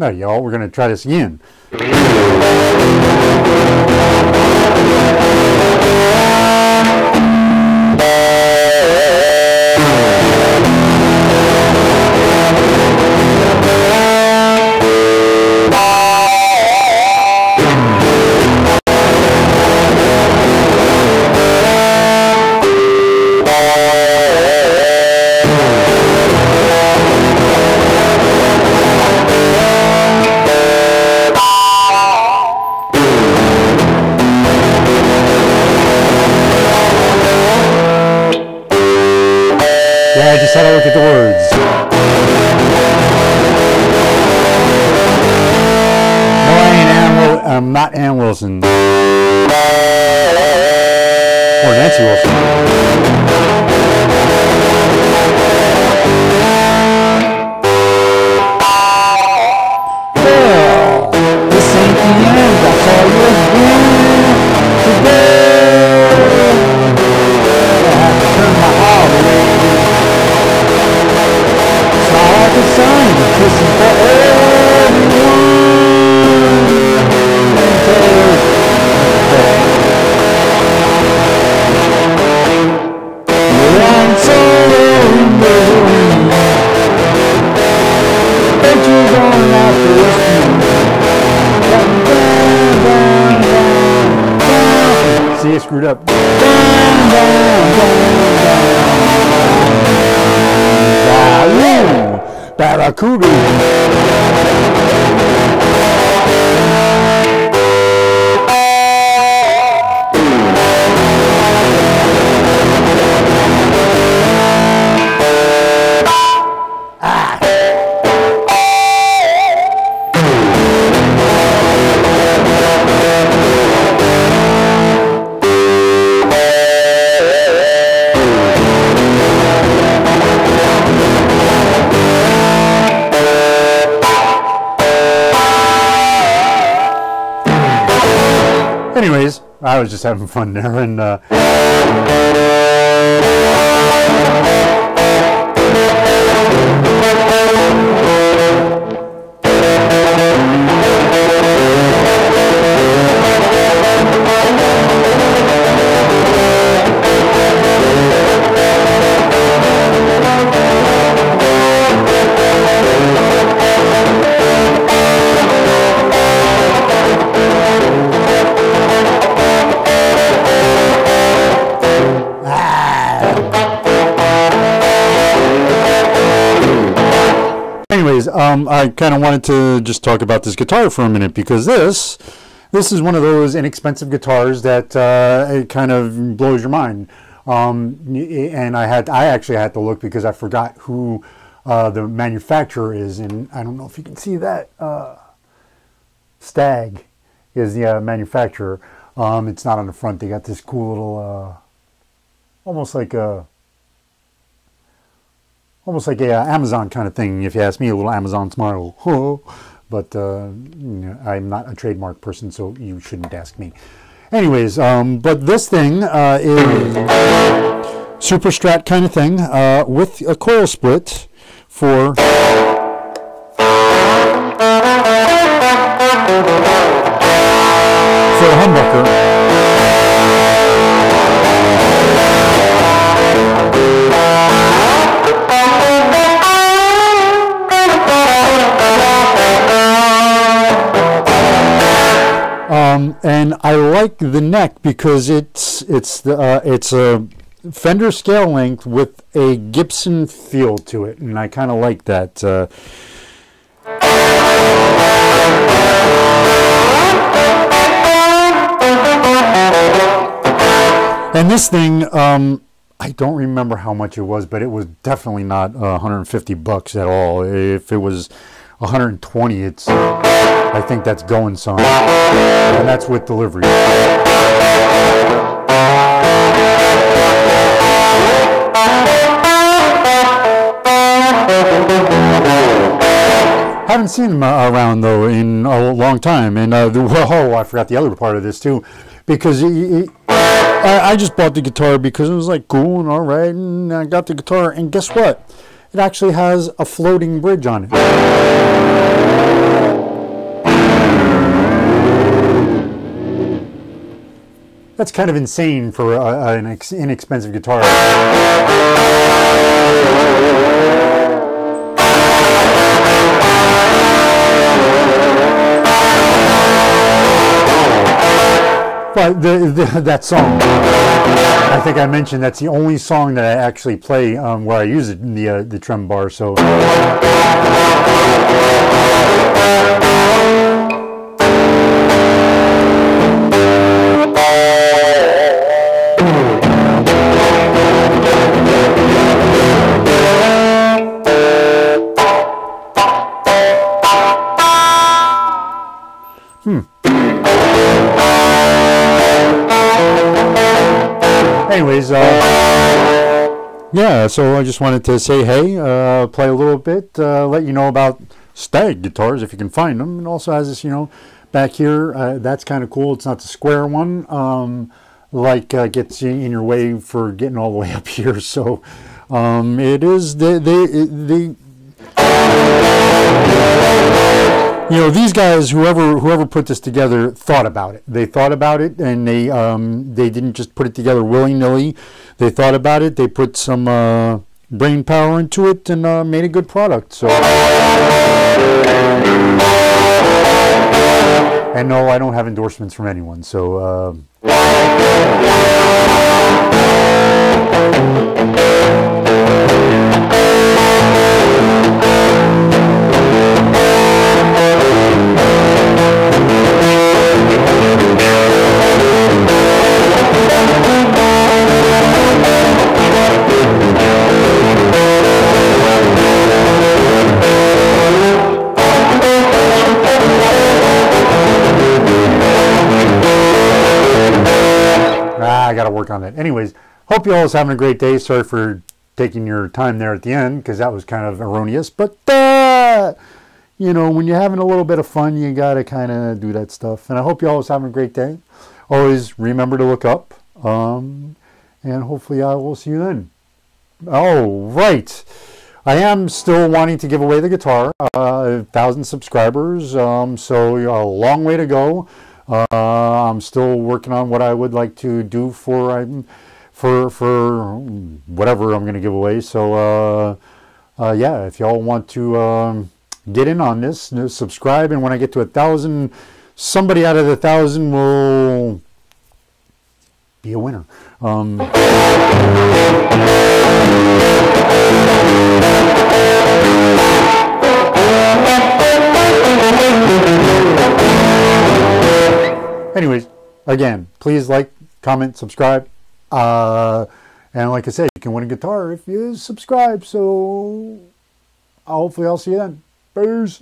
Now, y'all, we're going to try this again. I'm not Ann Wilson. Or Nancy Wilson. See, I screwed up. Barracuda. Anyways, I was just having fun there, and uh, um, I kind of wanted to just talk about this guitar for a minute because this, this is one of those inexpensive guitars that uh, it kind of blows your mind. Um, and I had, I actually had to look because I forgot who uh, the manufacturer is, and I don't know if you can see that. Uh, Stagg is the uh, manufacturer. Um, it's not on the front. They got this cool little, uh, almost like a almost like a uh, Amazon kind of thing, if you ask me, a little Amazon smile. but uh, you know, I'm not a trademark person, so you shouldn't ask me. Anyways, um, but this thing uh, is super strat kind of thing uh, with a coil split for and I like the neck because it's it's the uh, it's a Fender scale length with a Gibson feel to it, and I kind of like that. Uh, and this thing, um, I don't remember how much it was, but it was definitely not uh, 150 bucks at all. If it was 120, it's I think that's going some, and that's with delivery. Haven't seen them uh, around though in a long time, and uh, the, oh, I forgot the other part of this too, because he, he, I, I just bought the guitar because it was like cool and all right, and I got the guitar, and guess what? it actually has a floating bridge on it. That's kind of insane for a, an inexpensive guitar. But the, the, that song, I think I mentioned that's the only song that I actually play um, where I use it in the uh, the trem bar. So. Anyways, uh, yeah, so I just wanted to say hey, uh, play a little bit, uh, let you know about Stagg guitars if you can find them. And also has this, you know, back here, uh, that's kind of cool. It's not the square one, um, like uh, gets in your way for getting all the way up here. So um, it is, they, they, they you know these guys whoever whoever put this together thought about it. They thought about it and they um, they didn't just put it together willy-nilly. They thought about it. They put some uh, brain power into it and uh, made a good product so. And no i don't have endorsements from anyone so uh, got to work on that. Anyways, hope you all is having a great day. Sorry for taking your time there at the end because that was kind of erroneous. But, uh, you know, when you're having a little bit of fun, you got to kind of do that stuff. And I hope you all is having a great day. Always remember to look up. Um, and hopefully I will see you then. Oh, right. I am still wanting to give away the guitar. Uh, a thousand subscribers. Um, so a long way to go. Uh, I'm still working on what I would like to do for for for whatever I'm going to give away. So uh, uh, yeah, if y'all want to um, get in on this, subscribe, and when I get to a thousand, somebody out of the thousand will be a winner. Um, again, please like, comment, subscribe. Uh, and like I said, you can win a guitar if you subscribe. So hopefully I'll see you then. Peace.